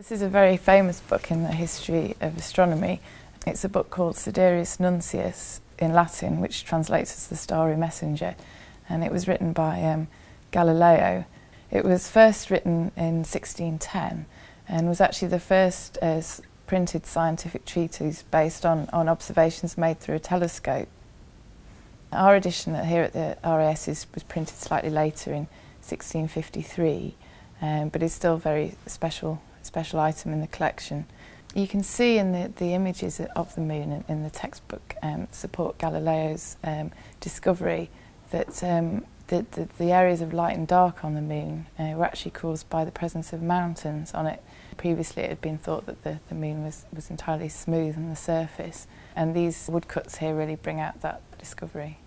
This is a very famous book in the history of astronomy. It's a book called Sidereus Nuncius in Latin, which translates as the Starry Messenger, and it was written by um, Galileo. It was first written in 1610 and was actually the first uh, printed scientific treatise based on, on observations made through a telescope. Our edition here at the RAS is, was printed slightly later in 1653, um, but is still very special special item in the collection. You can see in the, the images of the moon in, in the textbook um, support Galileo's um, discovery that um, the, the, the areas of light and dark on the moon uh, were actually caused by the presence of mountains on it. Previously, it had been thought that the, the moon was, was entirely smooth on the surface, and these woodcuts here really bring out that discovery.